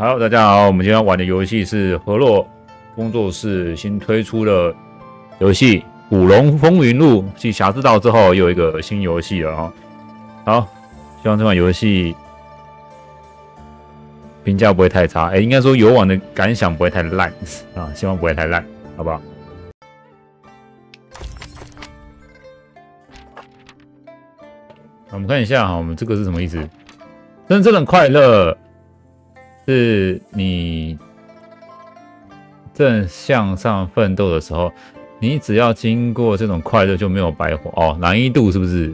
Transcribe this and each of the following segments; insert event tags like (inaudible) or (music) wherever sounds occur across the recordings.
好，大家好，我们今天玩的游戏是河洛工作室新推出的游戏《古龙风云录》。继《侠之道》之后，又一个新游戏了哈。好，希望这款游戏评价不会太差，哎，应该说游玩的感想不会太烂啊，希望不会太烂，好不好？我们看一下哈，我们这个是什么意思？真正的快乐是你正向上奋斗的时候，你只要经过这种快乐就没有白活哦。难易度是不是？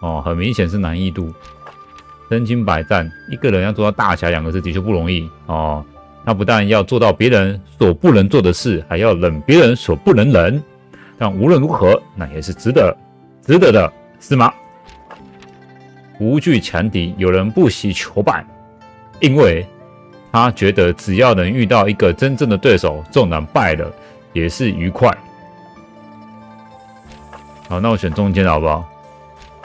哦，很明显是难易度。身经百战，一个人要做到大侠两个字的确不容易哦。他不但要做到别人所不能做的事，还要忍别人所不能忍。但无论如何，那也是值得，值得的，是吗？无惧强敌，有人不惜求败，因为他觉得只要能遇到一个真正的对手，纵然败了也是愉快。好，那我选中间的好不好？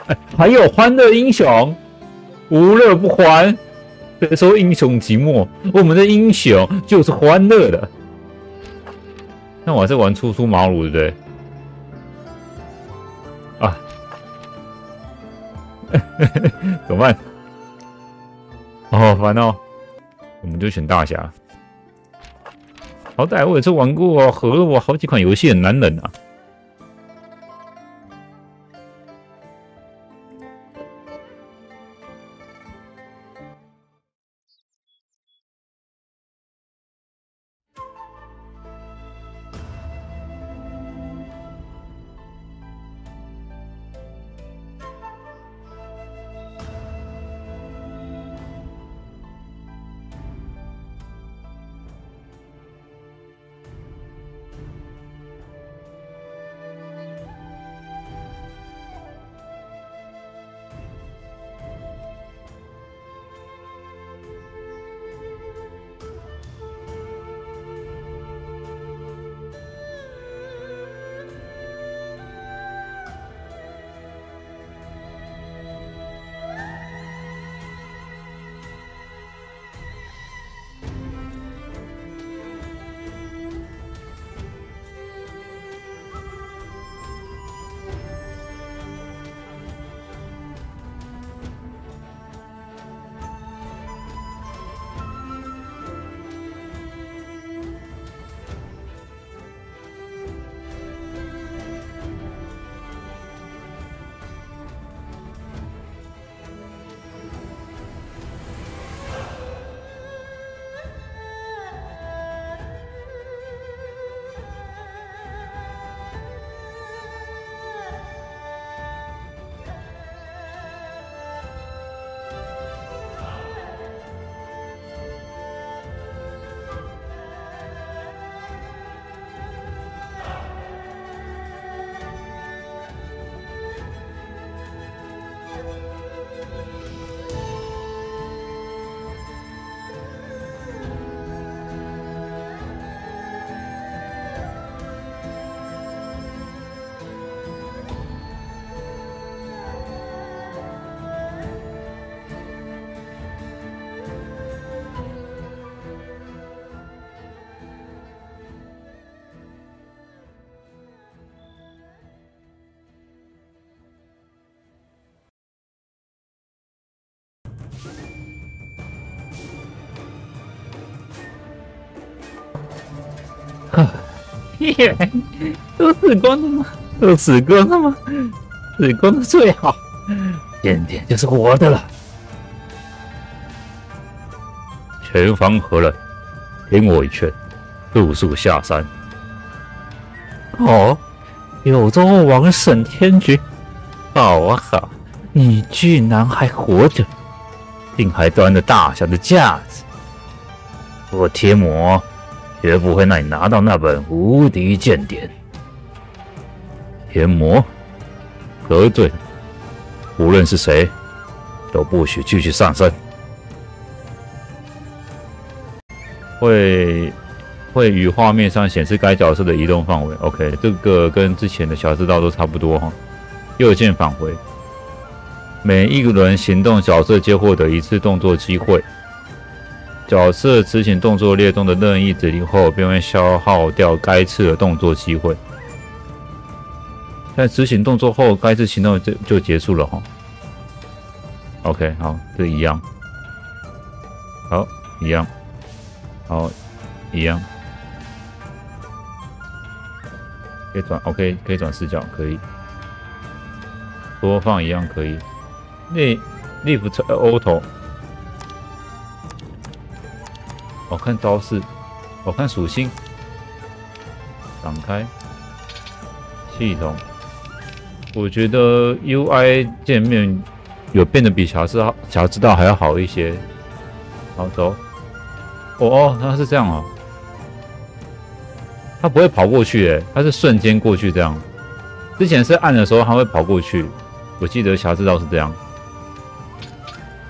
哎，(laughs) 还有欢乐英雄，无乐不欢。别说英雄寂寞，我们的英雄就是欢乐的。那我还是玩初出茅庐，对不对？啊 (laughs) 怎么办？好烦哦！我们就选大侠。好歹我也是玩过和我好几款游戏的男人啊。耶，都死光了吗？都死光了吗？死光的最好，点点就是我的了。前方何人？听我一劝，速速下山。哦，有州王沈天爵，好啊好，你居然还活着，并还端着大小的架子。我天魔。绝不会让你拿到那本无敌剑典。天魔得罪，无论是谁，都不许继续上升。会会与画面上显示该角色的移动范围。OK，这个跟之前的小知道都差不多哈。右键返回，每一轮行动角色皆获得一次动作机会。角色执行动作列中的任意指令后，便会消耗掉该次的动作机会。在执行动作后，该次行动就就结束了哈。OK，好，这一样，好，一样，好，一样，可以转 OK，可以转视角，可以播放一样可以。那 Lift Auto，我看招式，我看属性，展开系统。我觉得 UI 界面有变得比小知道小知道还要好一些。好走，哦哦，它是这样啊，它不会跑过去，诶，它是瞬间过去这样。之前是按的时候它会跑过去，我记得小知道是这样。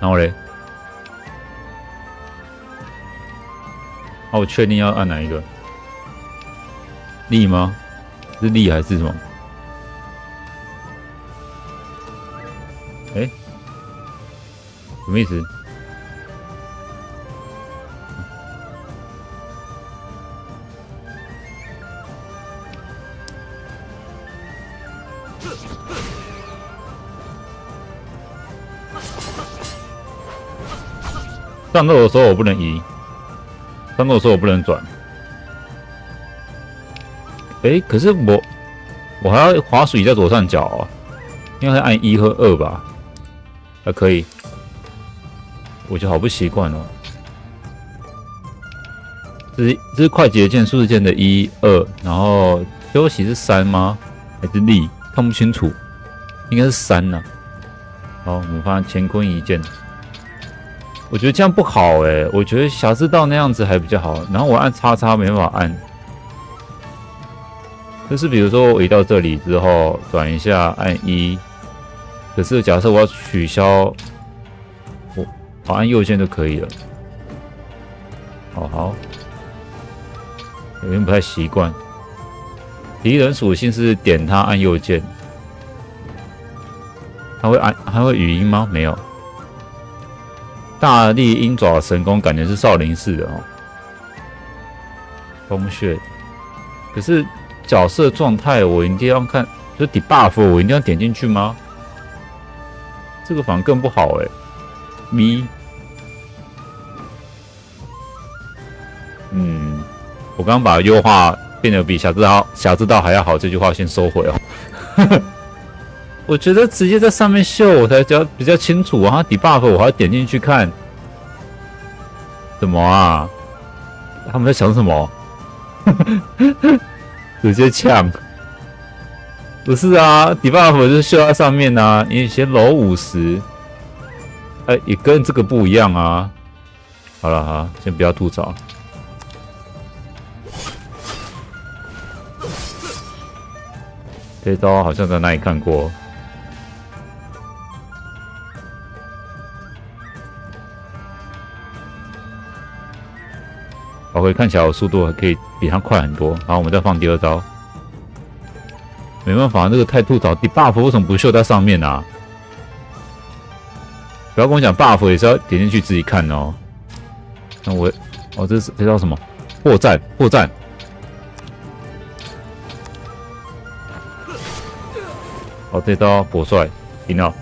然后嘞，好，我确定要按哪一个？力吗？是力还是什么？哎，什么意思？上路的时候我不能移，上路的时候我不能转。哎，可是我我还要滑水在左上角啊，应该是按一和二吧？还可以，我就好不习惯哦。这是这是快捷键、数字键的一二，然后休息是三吗？还是立？看不清楚，应该是三呢。好，我们发乾坤一键。我觉得这样不好哎，我觉得瑕疵道那样子还比较好。然后我按叉叉没办法按，就是比如说我移到这里之后转一下按一。可是假设我要取消，我按右键就可以了。哦好，有点不太习惯。敌人属性是点他按右键，他会按还会语音吗？没有。大力鹰爪神功感觉是少林寺的哦。风穴，可是角色状态我一定要看，就 debuff 我一定要点进去吗？这个反而更不好哎，咪，嗯，我刚刚把优化变得比小知道小知道还要好，这句话先收回哦。(laughs) 我觉得直接在上面秀我才比较比较清楚啊，debuff 我还要点进去看，什么啊？他们在想什么？(laughs) 直接呛。不是啊，debuff 就是秀在上面呐。你先搂五十，哎，也跟这个不一样啊。好了哈，先不要吐槽。这招好像在哪里看过。OK，看起来我速度还可以比他快很多。然后我们再放第二招。没办法，这个太吐槽。debuff 为什么不秀在上面呢？不要跟我讲 buff 也是要点进去自己看哦。那我，哦，这是这叫什么？破绽，破绽。哦，这刀火帅，赢了，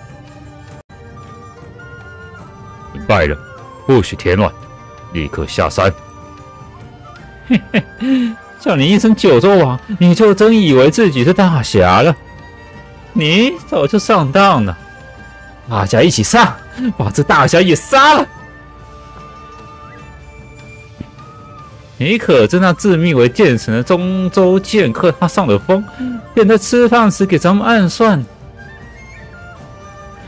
你败了，不许添乱，立刻下山。嘿嘿。叫你一声九州王，你就真以为自己是大侠了？你早就上当了！大家一起上，把这大侠也杀了！你可知那自命为剑神的中州剑客，他上了风，便在吃饭时给咱们暗算。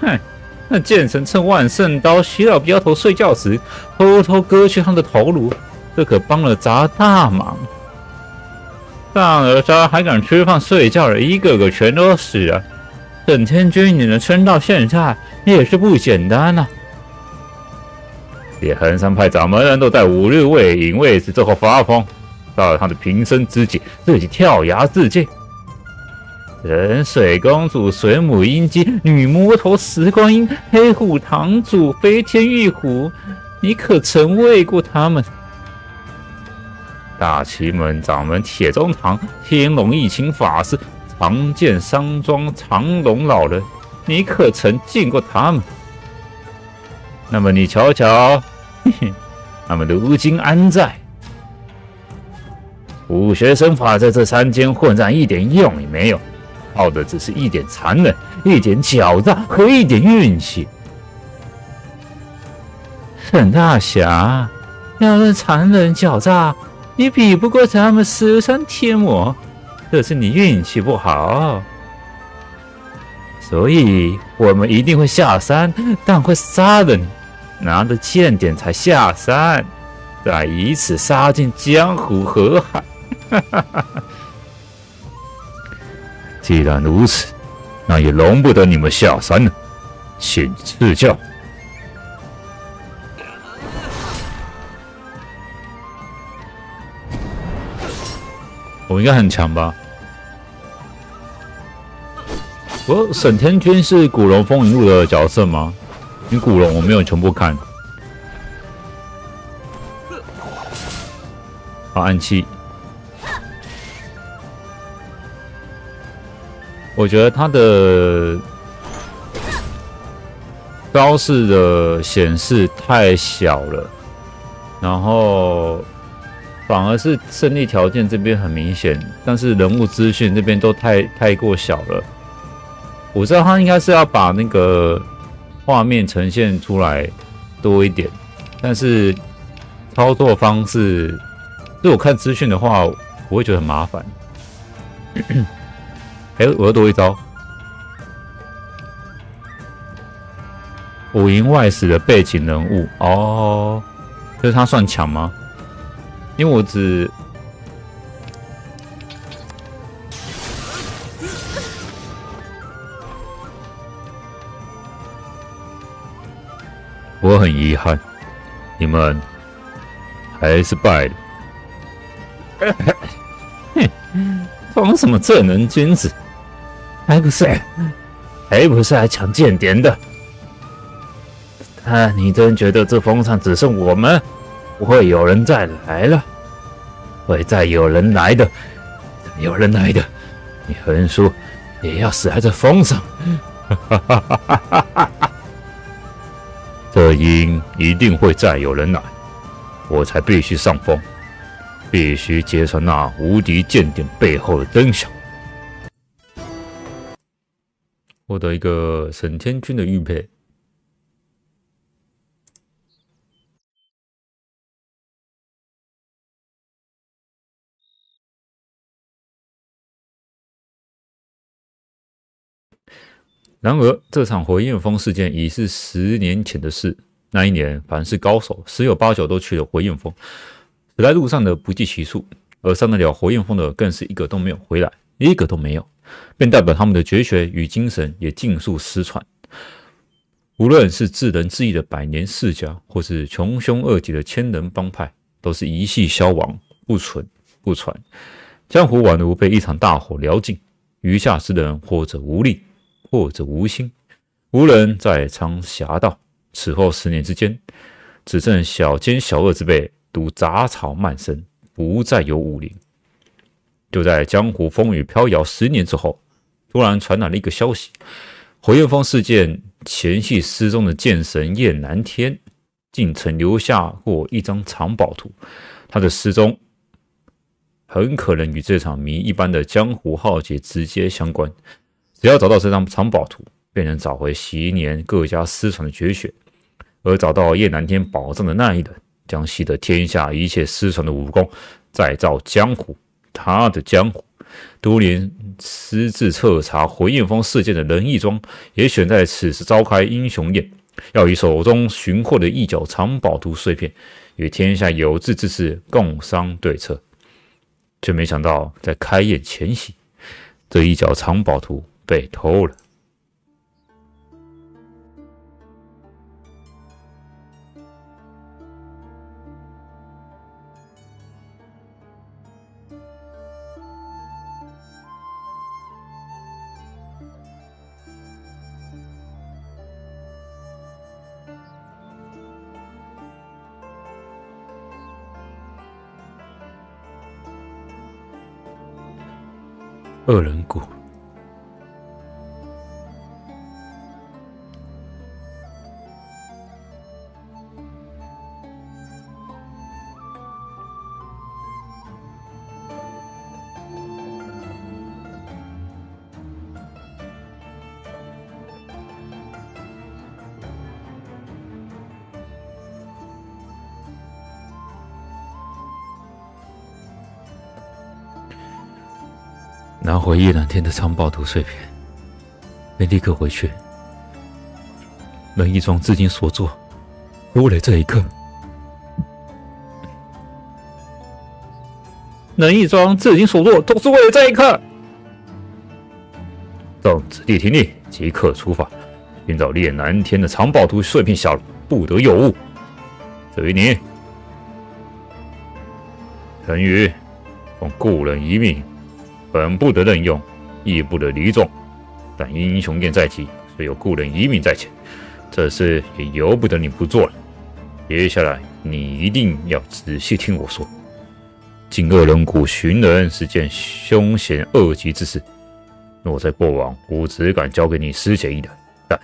哼，那剑神趁万圣刀徐老镖头睡觉时，偷偷割去他的头颅，这可帮了咱大忙。大而渣还敢吃饭睡觉的，一个个全都死了。沈天君，你能撑到现在也是不简单呐！连衡山派掌门人都在五日未饮未食之后发疯，到了他的平生知己自己跳崖自尽。人水公主、水母阴姬、女魔头石观音、黑虎堂主、飞天玉虎，你可曾喂过他们？大奇门掌门铁中堂、天龙义清法师、长剑山庄长龙老人，你可曾见过他们？那么你瞧瞧，嘿嘿，他们如今安在？武学生法在这山间混战一点用也没有，靠的只是一点残忍、一点狡诈和一点运气。沈大侠，要论残忍狡诈。你比不过咱们十三天魔，这是你运气不好，所以我们一定会下山，但会杀了你，拿着剑点才下山，再以此杀进江湖河海。既然如此，那也容不得你们下山了，请赐教。我应该很强吧？我沈天君是古龙风云录的角色吗？你古龙我没有全部看。好，暗器。我觉得他的招式的显示太小了，然后。反而是胜利条件这边很明显，但是人物资讯这边都太太过小了。我知道他应该是要把那个画面呈现出来多一点，但是操作方式，如果看资讯的话，我会觉得很麻烦。(coughs) 哎，我要多一招，五营外史的背景人物哦，可是他算强吗？因为我只，我很遗憾，你们还是败了。哼，装什么正人君子？还不是，还不是来抢间谍的？啊，你真觉得这风扇只剩我们？不会有人再来了，会再有人来的，有人来的，你横叔也要死在这风上。(laughs) 这鹰一定会再有人来，我才必须上风，必须揭穿那无敌剑顶背后的真相。获得一个沈天君的玉佩。然而，这场火焰峰事件已是十年前的事。那一年，凡是高手，十有八九都去了火焰峰，死在路上的不计其数，而上得了火焰峰的，更是一个都没有回来，一个都没有，便代表他们的绝学与精神也尽数失传。无论是智仁智义的百年世家，或是穷凶恶极的千人帮派，都是一系消亡，不存不传。江湖宛如被一场大火燎尽，余下之人或者无力。或者无心，无人在长侠道。此后十年之间，只剩小奸小恶之辈独杂草漫生，不再有武林。就在江湖风雨飘摇十年之后，突然传来了一个消息：火焰峰事件前夕失踪的剑神叶南天，竟曾留下过一张藏宝图。他的失踪，很可能与这场谜一般的江湖浩劫直接相关。只要找到这张藏宝图，便能找回昔年各家失传的绝学。而找到叶南天宝藏的那一人，将习得天下一切失传的武功，再造江湖。他的江湖，多年私自彻查回焰峰事件的仁义庄，也选在此时召开英雄宴，要以手中寻获的一角藏宝图碎片，与天下有志之士共商对策。却没想到，在开宴前夕，这一角藏宝图。被偷了。恶人谷。拿回叶蓝天的藏宝图碎片，便立刻回去。人一庄至今所做，都为了这一刻。能一庄至今所做，都是为了这一刻。让子弟听令，即刻出发，寻找烈南天的藏宝图碎片下落，不得有误。至于你，陈宇，奉故人遗命。本不得任用，亦不得离众，但英雄殿在即，虽有故人遗命在前，这事也由不得你不做了。接下来，你一定要仔细听我说。进恶人谷寻人是件凶险恶极之事，若在过往，我只敢交给你师姐一人，但，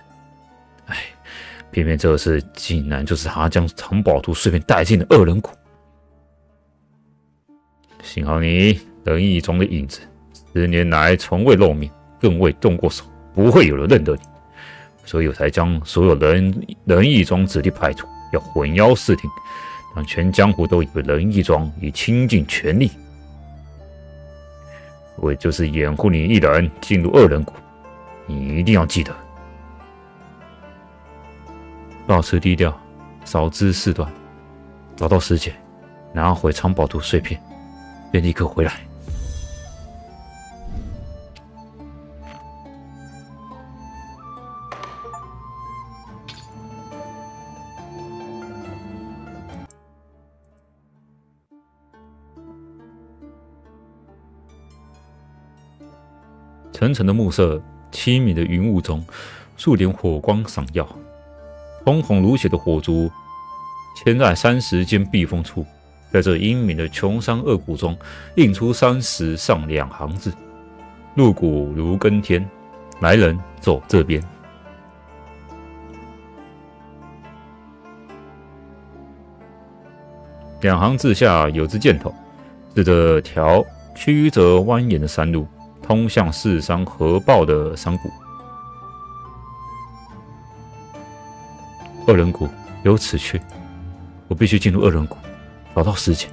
唉，偏偏这次竟然就是他将藏宝图碎片带进了恶人谷。幸好你仁义中的影子。十年来从未露面，更未动过手，不会有人认得你，所以我才将所有人仁义庄子弟派出，要混淆视听，让全江湖都以为仁义庄已倾尽全力，为就是掩护你一人进入恶人谷。你一定要记得，保持低调，少知事端，找到师姐，拿回藏宝图碎片，便立刻回来。沉沉的暮色，凄迷的云雾中，数点火光闪耀，通红如血的火烛，嵌在山石间避风处。在这阴冥的穷山恶谷中，映出山石上两行字：“入谷如耕天，来人走这边。”两行字下有支箭头，指着条曲折蜿蜒的山路。通向四山合抱的山谷，恶人谷由此去，我必须进入恶人谷，找到师姐。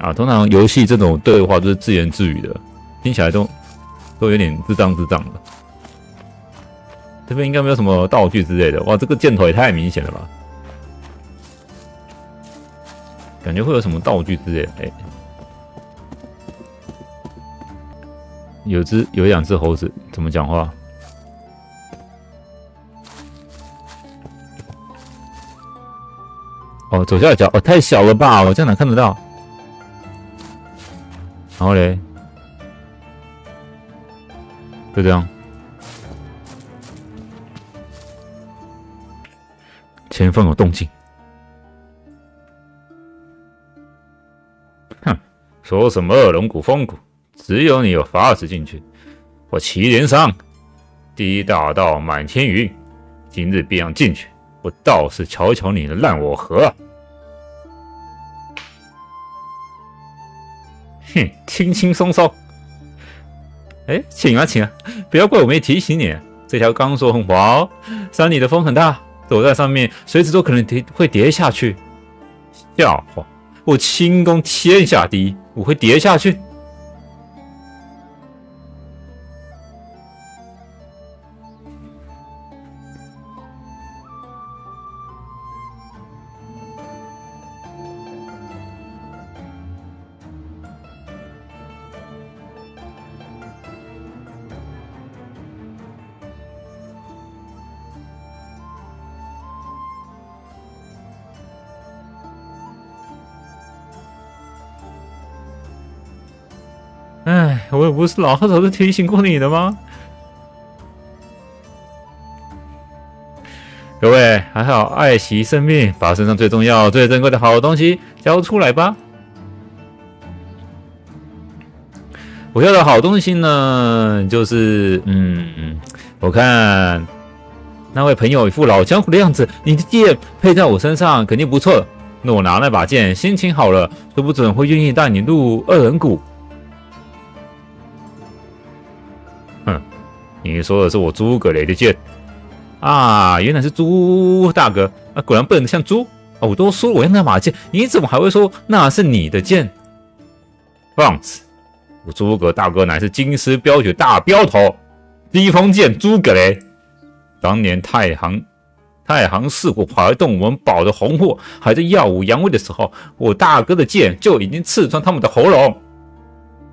啊，通常游戏这种对话都是自言自语的，听起来都都有点智障智障的。这边应该没有什么道具之类的。哇，这个箭头也太明显了吧？感觉会有什么道具之类的。哎。有只有两只猴子，怎么讲话？哦，左下角哦，太小了吧？我这样哪看得到？然后嘞，就这样。前方有动静。哼，说什么龙骨风骨？只有你有法子进去，我祁连上第一大道满天云，今日便要进去，我倒是瞧瞧你的烂我何！哼，轻轻松松。哎，请啊，请啊，不要怪我没提醒你，这条钢索很滑哦，山里的风很大，走在上面随时都可能跌，会跌下去。笑话，我轻功天下第一，我会跌下去？我也不是老早就提醒过你的吗？各位还好，爱惜生命，把身上最重要、最珍贵的好东西交出来吧。我要的好东西呢，就是嗯，我看那位朋友一副老江湖的样子，你的剑配在我身上肯定不错。那我拿那把剑，心情好了，说不准会愿意带你入二人谷。你说的是我诸葛雷的剑啊？原来是猪大哥啊，果然笨得像猪啊！我都说我要那把剑，你怎么还会说那是你的剑？放肆！我诸葛大哥乃是金狮标血大镖头，披风剑诸葛雷，当年太行。太行四虎怀动我们堡的红货，还在耀武扬威的时候，我大哥的剑就已经刺穿他们的喉咙。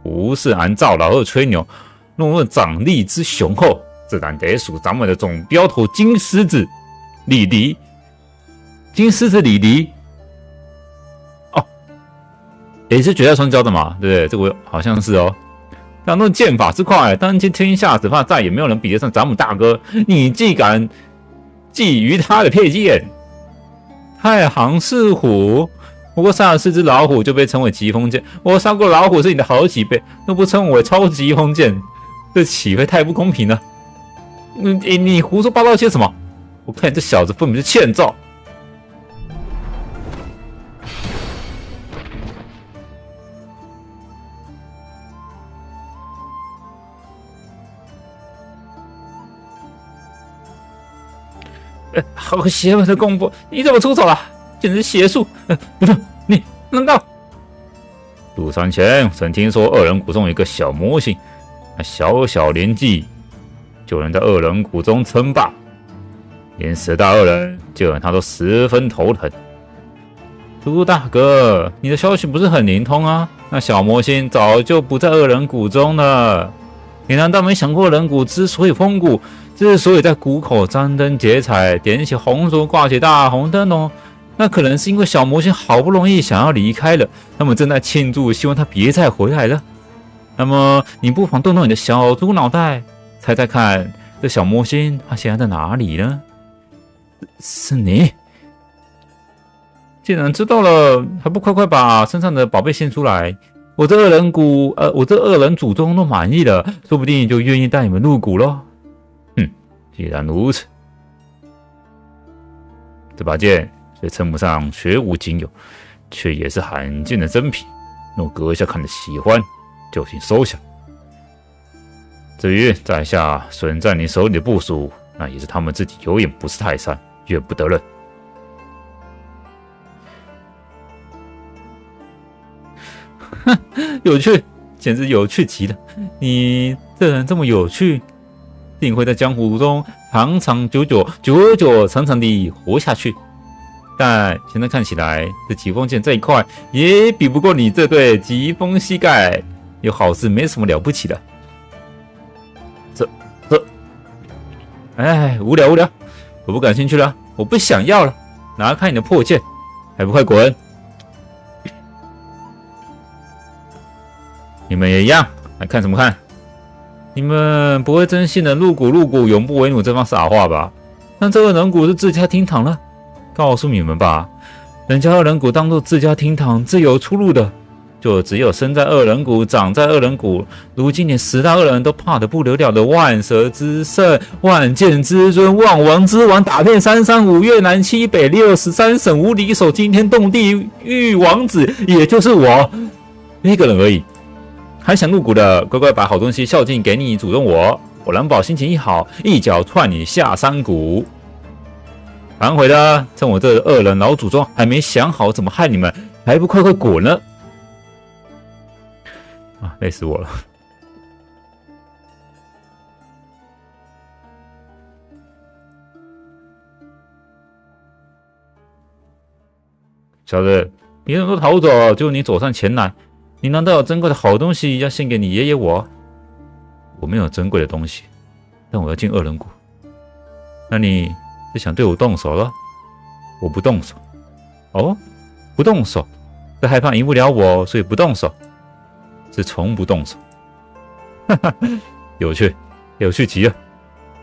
不是俺赵老二吹牛，论论掌力之雄厚，自然得属咱们的总镖头金狮子李迪。金狮子李迪，哦，也是绝代双骄的嘛，对不对？这个好像是哦。那论剑法之快，当今天下只怕再也没有人比得上咱们大哥。你既敢。觊觎他的佩剑，太行四虎。不过杀了四只老虎就被称为疾风剑。我杀过老虎是你的好几倍，都不称我为超级风剑，这岂会太不公平了？你你胡说八道些什么？我看你这小子分明是欠揍。好邪门的功夫！你怎么出手了？简直是邪术！不 (laughs) 是你，难道？陆三千曾听说二人谷中有一个小魔星，那小小年纪就能在二人谷中称霸，连十大恶人就连他都十分头疼。朱大哥，你的消息不是很灵通啊？那小魔仙早就不在二人谷中了。你难道没想过，人谷之所以封谷？之所以在谷口张灯结彩，点起红烛，挂起大红灯笼，那可能是因为小魔仙好不容易想要离开了，他们正在庆祝，希望他别再回来了。那么，你不妨动动你的小猪脑袋，猜猜看，这小魔仙他现在在哪里呢？是你？既然知道了，还不快快把身上的宝贝献出来？我这二人谷，呃，我这二人祖宗都满意了，说不定就愿意带你们入谷喽。既然如此，这把剑虽称不上绝无仅有，却也是罕见的珍品。若阁下看着喜欢，就请收下。至于在下损在你手里的部署，那也是他们自己有眼不识泰山，怨不得人。哼，有趣，简直有趣极了！你这人这么有趣。定会在江湖中长长久久、久久长长地活下去。但现在看起来，这疾风剑这一块也比不过你这对疾风膝盖，有好事没什么了不起的。这这，哎，无聊无聊，我不感兴趣了，我不想要了。拿开你的破剑，还不快滚！你们也一样，还看什么看？你们不会真信的入股入股永不为奴这番傻话吧？那这个人骨是自家厅堂了，告诉你们吧，人家二人骨当做自家厅堂，自有出路的。就只有生在二人谷，长在二人谷，如今连十大恶人都怕得不得了的万蛇之圣、万剑之尊、万王之王，打遍三山五岳南七北六十三省无敌手，惊天动地玉王子，也就是我一个人而已。还想入股的，乖乖把好东西孝敬给你，主动我，我蓝宝心情一好，一脚踹你下山谷。反悔的，趁我这恶人老祖宗还没想好怎么害你们，还不快快滚呢？啊，累死我了！小子，别人都逃走，就你走上前来。你难道有珍贵的好东西要献给你爷爷我？我没有珍贵的东西，但我要进恶人谷。那你是想对我动手了？我不动手。哦，不动手，是害怕赢不了我，所以不动手，是从不动手。哈哈，有趣，有趣极了。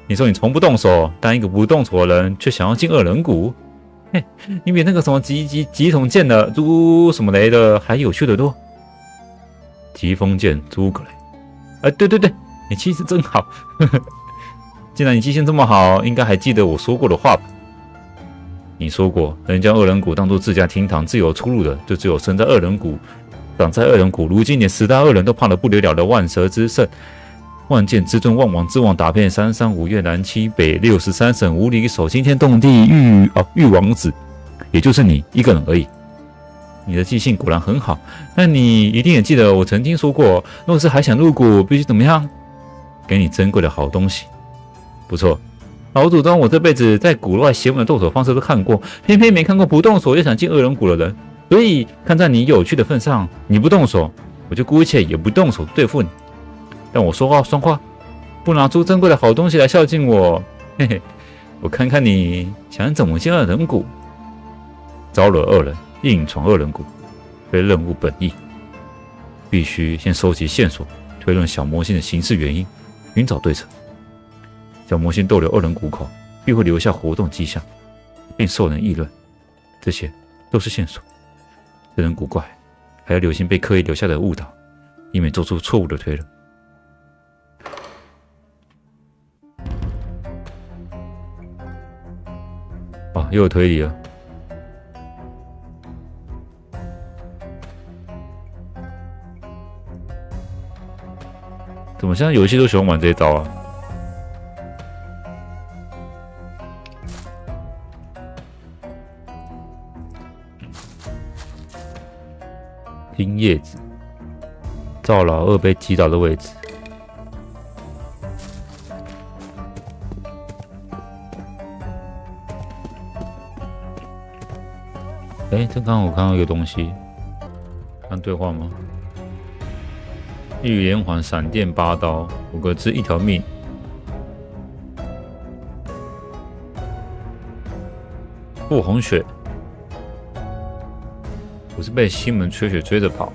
你说你从不动手，但一个不动手的人却想要进恶人谷，嘿，你比那个什么几几几桶剑的猪什么雷的还有趣的多。疾风剑诸葛雷，哎，对对对，你气质真好。(laughs) 既然你记性这么好，应该还记得我说过的话吧？你说过，能将恶人谷当做自家厅堂、自由出入的，就只有生在恶人谷、长在恶人谷，如今连十大恶人都怕得不得了的万蛇之圣、万剑之尊、万王之王，打遍三山五岳南七北六十三省五里，守惊天动地玉哦玉王子，也就是你一个人而已。你的记性果然很好，那你一定也记得我曾经说过，若是还想入股，必须怎么样？给你珍贵的好东西。不错，老祖宗，我这辈子在谷外邪门的动手方式都看过，偏偏没看过不动手又想进恶人谷的人。所以看在你有趣的份上，你不动手，我就姑且也不动手对付你。但我说话算话，不拿出珍贵的好东西来孝敬我，嘿嘿，我看看你想怎么进恶人谷，招惹恶人。硬闯恶人谷，非任务本意。必须先收集线索，推论小魔星的行事原因，寻找对策。小魔星逗留恶人谷口，必会留下活动迹象，并受人议论。这些都是线索。这人古怪，还要留心被刻意留下的误导，以免做出错误的推论。啊，又有推理了。怎么现在游戏都喜欢玩这一招啊？听叶子，赵老二被击倒的位置。哎，这刚刚我看到一个东西，看对话吗？一语连环，闪电八刀，五个字，一条命。不红雪，是被西门吹雪追着跑。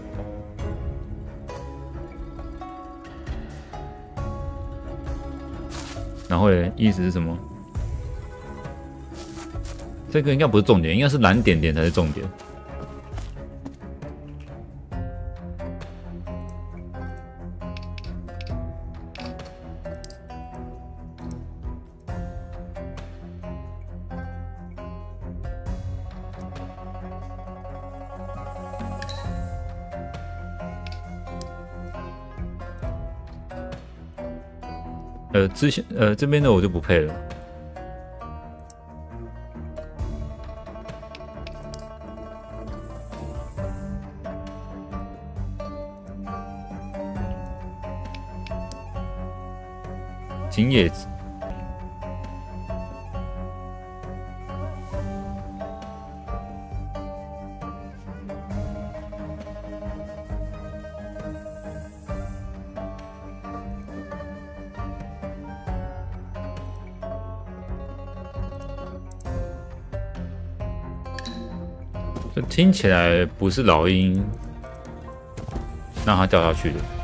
然后嘞，意思是什么？这个应该不是重点，应该是蓝点点才是重点。呃，之前呃这边的我就不配了。金叶听起来不是老鹰让它掉下去的。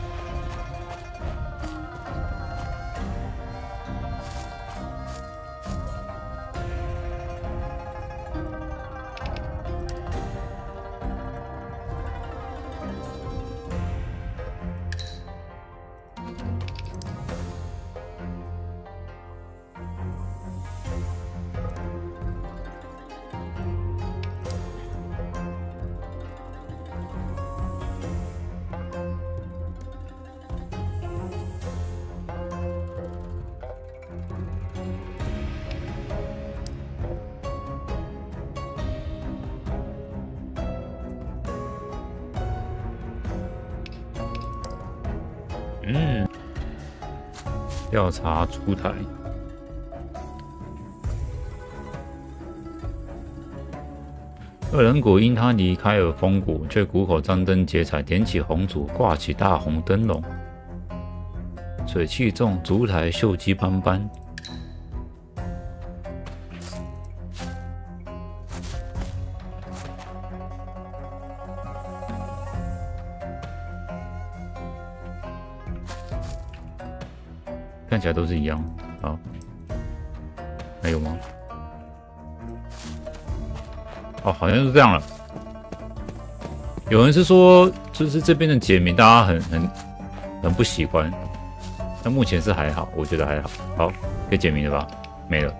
嗯，调查出台。二人谷因他离开而封谷，却谷口张灯结彩，点起红烛，挂起大红灯笼，水气重，烛台锈迹斑斑。起来都是一样，啊，还有吗？哦，好像是这样了。有人是说，就是这边的解谜，大家很很很不喜欢，但目前是还好，我觉得还好。好，可以解谜了吧？没了。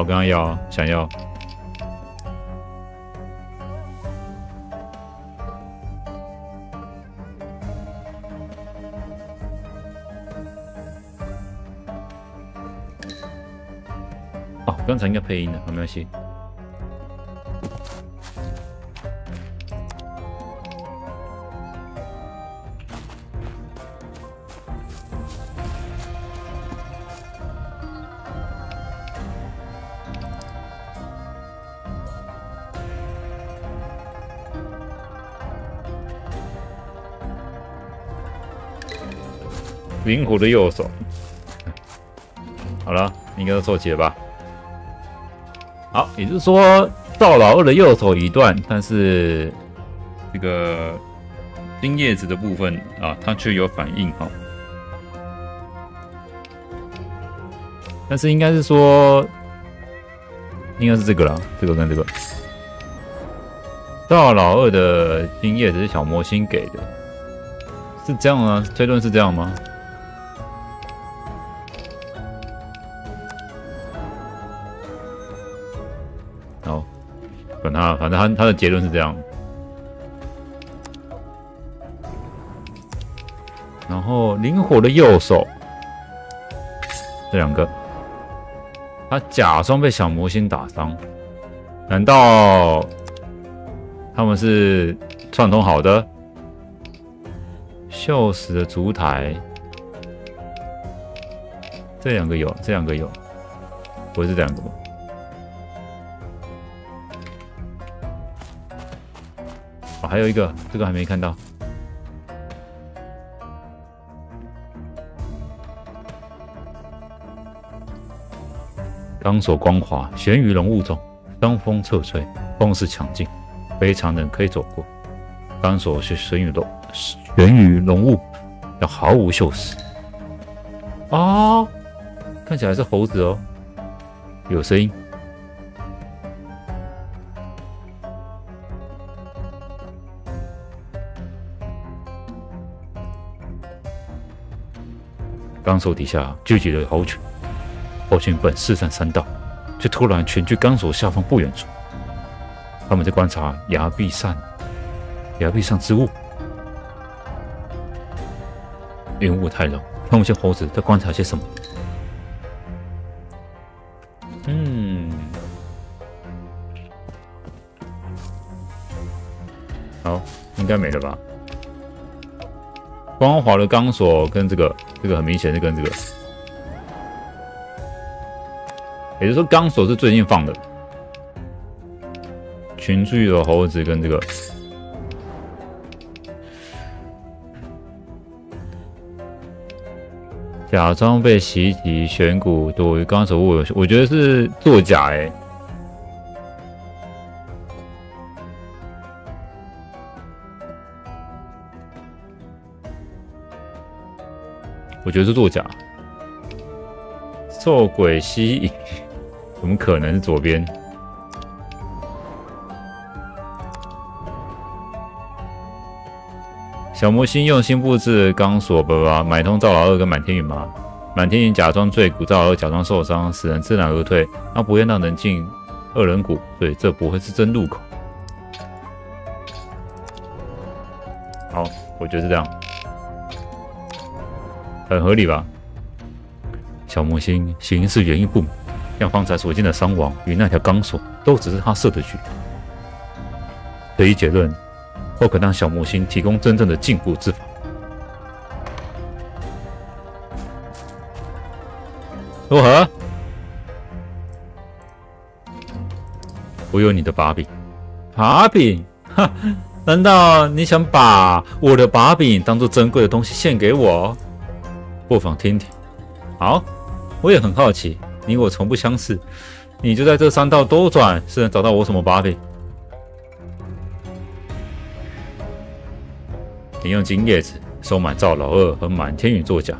我，刚刚要想要。哦，刚才应该配音的，没关系。灵狐的右手，好了，应该都凑齐了吧？好，也就是说，赵老二的右手已断，但是这个金叶子的部分啊，它却有反应哈。但是应该是说，应该是这个了，这个跟这个。赵老二的金叶子是小魔星给的，是这样吗？推论是这样吗？他，他他的结论是这样。然后灵活的右手，这两个，他假装被小魔星打伤，难道他们是串通好的？锈死的烛台，这两个有，这两个有，不是这两个吗？还有一个，这个还没看到。钢索光滑，悬于浓雾中，当风侧吹，风势强劲，非常人可以走过。钢索是悬于浓，悬于浓雾，要毫无锈蚀。啊，看起来是猴子哦，有声音。钢索底下聚集了猴群，猴群本四散三道，却突然全聚钢索下方不远处。他们在观察崖壁上，崖壁上之物。云雾太浓，看不见猴子在观察些什么。嗯，好，应该没了吧？光滑的钢索跟这个，这个很明显是跟这个，也就是说钢索是最近放的。群聚的猴子跟这个，假装被袭击，选股多于钢索物，我觉得是作假哎。我觉得是作假，受鬼吸引，(laughs) 怎么可能是左边？小魔星用心布置钢索，爸爸买通赵老二跟满天云吗？满天云假装坠谷，赵老二假装受伤，使人知难而退，那不会让人进二人谷，所以这不会是真入口。好，我觉得是这样。很合理吧？小魔星行事原因不明，像方才所见的伤亡与那条钢索，都只是他设的局。可以结论，或可让小魔星提供真正的禁锢之法。如何？我有你的把柄。把柄？哈？(laughs) 难道你想把我的把柄当做珍贵的东西献给我？不妨听听。好，我也很好奇，你我从不相识，你就在这三道兜转，是能找到我什么把柄？你用金叶子收买赵老二和满天宇作假。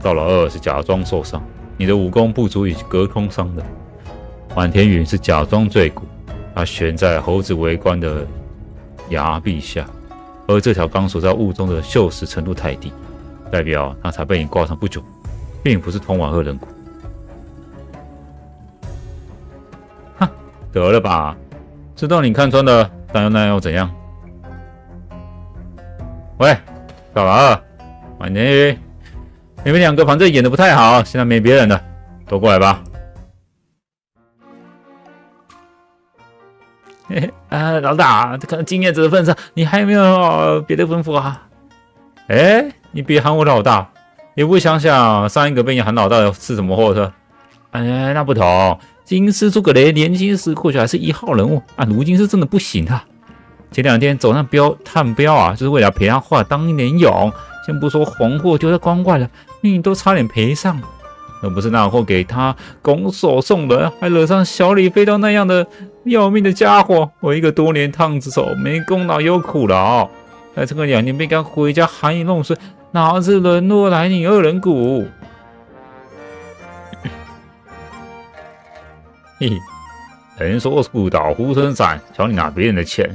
赵老二是假装受伤，你的武功不足以隔空伤人。满天宇是假装坠谷，他悬在猴子围观的崖壁下，而这条钢索在雾中的锈蚀程度太低，代表他才被你挂上不久，并不是通往恶人谷。哼，得了吧，知道你看穿了，但又那又怎样？喂，赵老二，满天宇，你们两个反正演的不太好，现在没别人了，都过来吧。嘿嘿，啊，老大，看经验值的份上，你还有没有别的吩咐啊？哎，你别喊我老大，也不想想上一个被你喊老大的是什么货色？哎，那不同，金丝诸葛雷年轻时或许还是一号人物啊，如今是真的不行啊。前两天走上镖探镖啊，就是为了陪他画当年勇。先不说黄货丢在关外了，命都差点赔上。而不是那货给他拱手送人，还惹上小李飞刀那样的要命的家伙。我一个多年烫子手，没功劳有苦劳，再撑个两年便该回家含饴弄孙，哪是沦落来你二人谷？嘿，人说不倒猢狲散，瞧你拿别人的钱。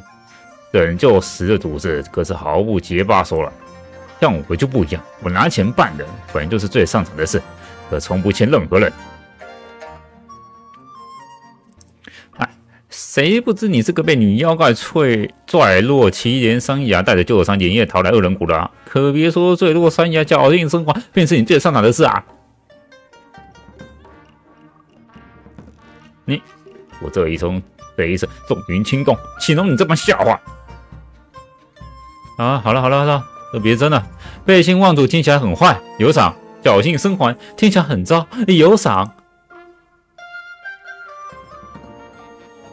拯救死的主子可是毫不结巴说了，像我就不一样，我拿钱办人，本就是最擅长的事，可从不欠任何人。谁不知你这个被女妖怪踹拽落祁连山崖，带着旧伤连夜逃来恶人谷的？啊可别说坠落山崖，侥幸生还，便是你最擅长的事啊！你，我这一声，这一声，重云轻动，岂容你这般笑话？啊，好了好了好了，都别争了。背信忘主听起来很坏，有赏；侥幸生还听起来很糟，有赏。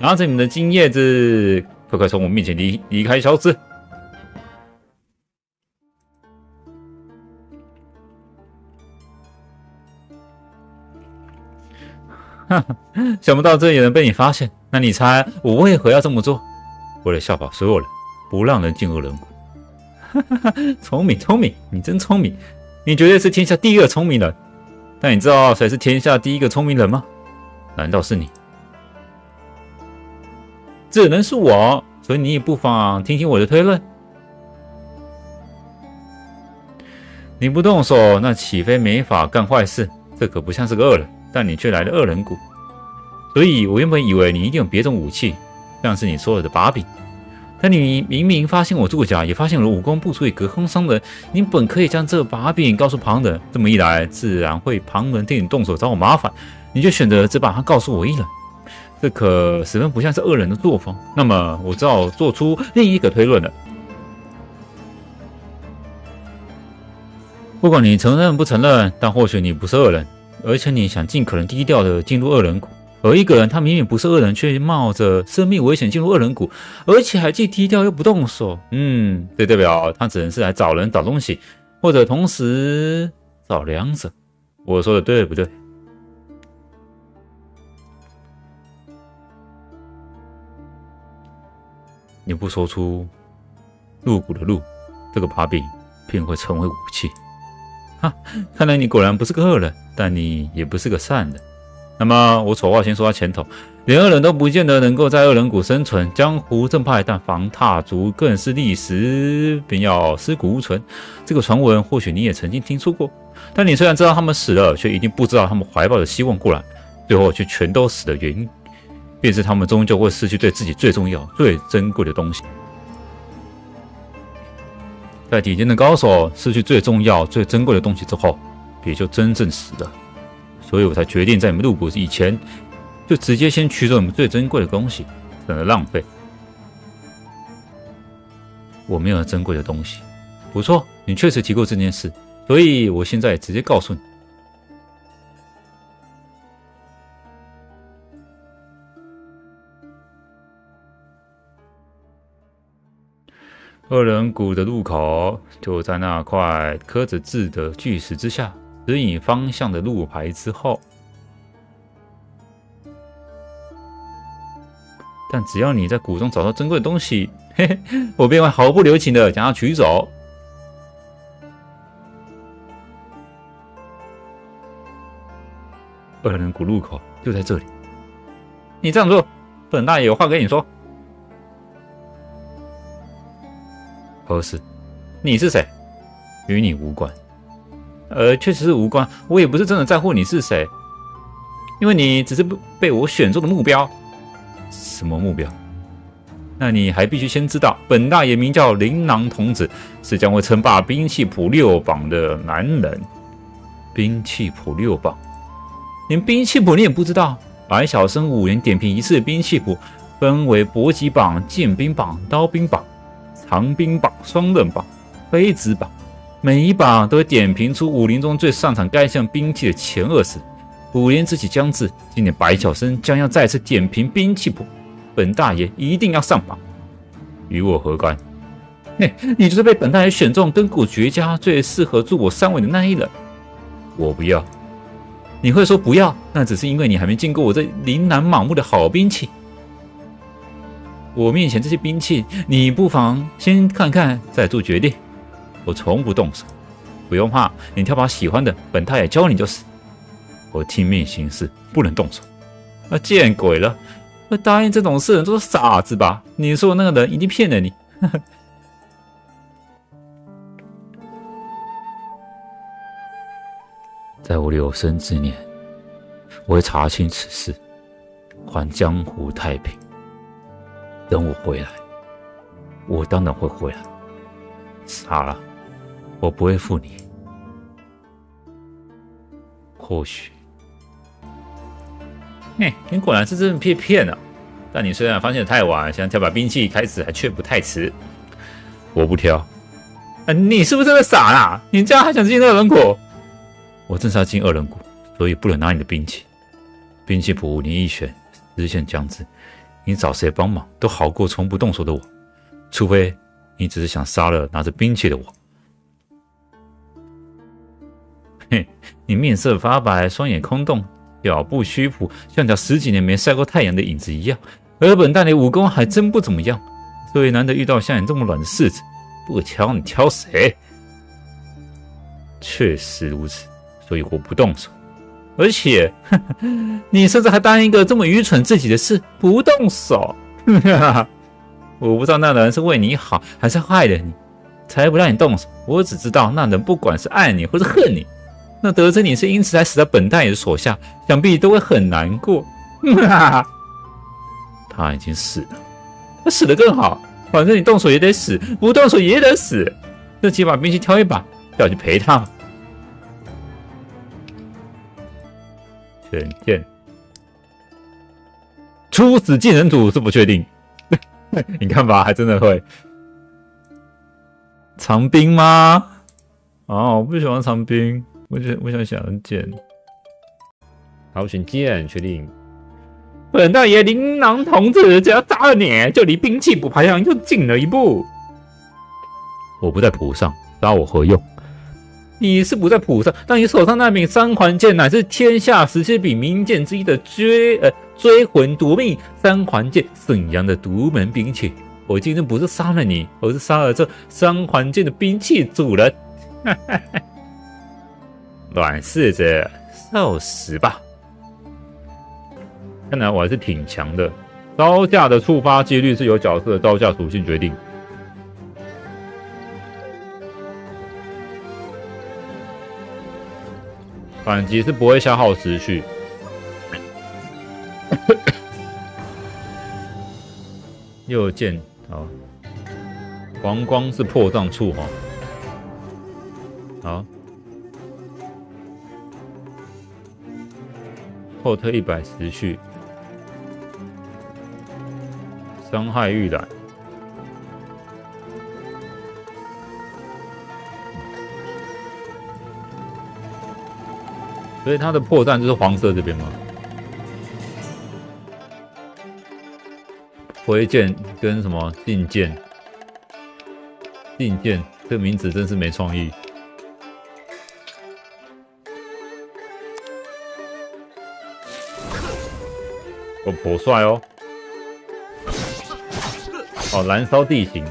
拿着你们的金叶子，快快从我面前离离开，消失！哈哈，想不到这也能被你发现。那你猜我为何要这么做？为了效法所有人，不让人进恶人谷。哈哈，聪明聪明，你真聪明，你绝对是天下第一个聪明人。但你知道谁是天下第一个聪明人吗？难道是你？只能是我，所以你也不妨听听我的推论。你不动手，那岂非没法干坏事？这可不像是个恶人，但你却来了恶人谷，所以我原本以为你一定有别种武器，像是你说的把柄。但你明明发现我作假，也发现了武功不足以隔空伤人，你本可以将这把柄告诉旁人，这么一来，自然会旁人替你动手找我麻烦。你就选择只把它告诉我一人，这可十分不像是恶人的作风。那么，我只好做出另一个推论了。不管你承认不承认，但或许你不是恶人，而且你想尽可能低调的进入恶人谷。而一个人，他明明不是恶人，却冒着生命危险进入恶人谷，而且还既低调又不动手。嗯，这代表他只能是来找人、找东西，或者同时找两者。我说的对不对？你不说出入谷的路，这个把柄便会成为武器。哈，看来你果然不是个恶人，但你也不是个善人。那么我丑话先说在前头，连恶人都不见得能够在恶人谷生存，江湖正派但防踏足更是历史，便要尸骨无存。这个传闻或许你也曾经听说过，但你虽然知道他们死了，却一定不知道他们怀抱的希望过来，最后却全都死的原因，便是他们终究会失去对自己最重要、最珍贵的东西。在顶尖的高手失去最重要、最珍贵的东西之后，也就真正死了。所以我才决定在你们入谷以前，就直接先取走你们最珍贵的东西，省得浪费。我没有珍贵的东西，不错，你确实提过这件事，所以我现在直接告诉你：恶人谷的入口就在那块刻着字的巨石之下指引方向的路牌之后。但只要你在谷中找到珍贵的东西嘿嘿 (laughs) 我便会毫不留情的将它取走。恶人谷入口就在这里。你站住本大爷有话跟你说。何事？你是谁？与你无关。呃，确实是无关。我也不是真的在乎你是谁，因为你只是被我选中的目标。什么目标？那你还必须先知道，本大爷名叫琳琅童子，是将会称霸兵器谱六榜的男人。兵器谱六榜，连兵器谱你也不知道？白小生五年点评一次兵器谱，分为搏击榜、剑兵榜、刀兵榜、长兵榜、双刃榜、飞子榜。每一榜都会点评出武林中最擅长该项兵器的前二十。五年之期将至，今年白晓生将要再次点评兵器谱，本大爷一定要上榜，与我何干？嘿，你就是被本大爷选中，跟古绝佳最适合助我三尾的那一人。我不要。你会说不要？那只是因为你还没见过我这琳琅满目的好兵器。我面前这些兵器，你不妨先看看，再做决定。我从不动手，不用怕，你挑把喜欢的，本大爷教你就是。我听命行事，不能动手。啊，见鬼了！会答应这种事的人都是傻子吧？你说那个人一定骗了你。(laughs) 在我有生之年，我会查清此事，还江湖太平。等我回来，我当然会回来。傻了。我不会负你，或许，嘿，你果然是真被骗了。但你虽然发现的太晚，想挑把兵器开始还却不太迟。我不挑，你是不是真的傻啦？你这样还想进二人谷？我正是要进二人谷，所以不能拿你的兵器。兵器谱你一选，日线将至，你找谁帮忙都好过从不动手的我。除非你只是想杀了拿着兵器的我。(laughs) 嘿，你面色发白，双眼空洞，脚步虚浮，像条十几年没晒过太阳的影子一样。而本大爷武功还真不怎么样，所以难得遇到像你这么软的柿子，不挑你挑谁？确实如此，所以我不动手。而且，(laughs) 你甚至还答应一个这么愚蠢至极的事，不动手。(laughs) 我不知道那人是为你好，还是害了你，才不让你动手。我只知道那人不管是爱你，或是恨你。那得知你是因此才死在本大爷的手下，想必都会很难过。(laughs) 他已经死了，他死的更好，反正你动手也得死，不动手也得死。这几把兵器挑一把，要去陪他。选剑，初始技能组是不确定。(laughs) 你看吧，还真的会长兵吗？哦，我不喜欢长兵。我想，我想想剑，好选剑，确定。本大爷琳琅童子，只要杀了你，就离兵器补排行又近了一步。我不在谱上，杀我何用？你是不在谱上，但你手上那柄三环剑乃是天下十七柄名剑之一的追呃追魂夺命三环剑，沈阳的独门兵器。我今天不是杀了你，而是杀了这三环剑的兵器主人。哈哈哈。软柿子，受死吧！看来我还是挺强的。招架的触发几率是由角色的招架属性决定。反击是不会消耗时序。(coughs) 右键好，黄光是破障处哈。好。后退一百时序，伤害预览，所以它的破绽就是黄色这边吗？回剑跟什么定剑？定剑这名字真是没创意。颇帅哦！哦，燃烧地形。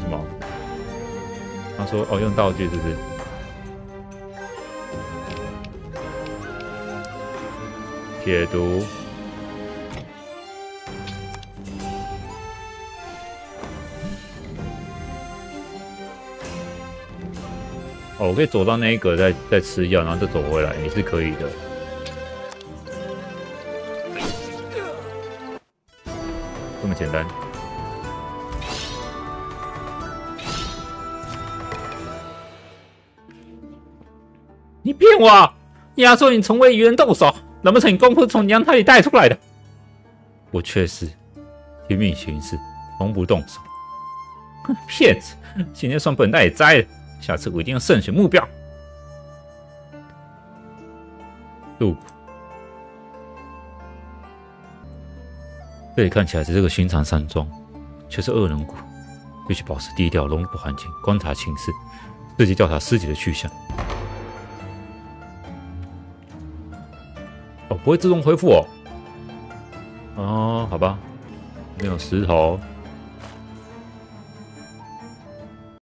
什么？他说：“哦，用道具是不是？”解毒。哦，我可以走到那一格，再再吃药，然后再走回来，也是可以的。这么简单？我！你要说你从未与人动手，难不成你功夫从娘胎里带出来的？我确实听命行事，从不动手。哼，骗子！今天算本大爷栽了。下次我一定要慎选目标。入谷，这里看起来只是个寻常山庄，却是恶人谷。必须保持低调，融入环境，观察情势，自己调查尸体的去向。不会自动恢复哦。哦，好吧，没有石头。